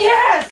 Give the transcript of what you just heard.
Yes!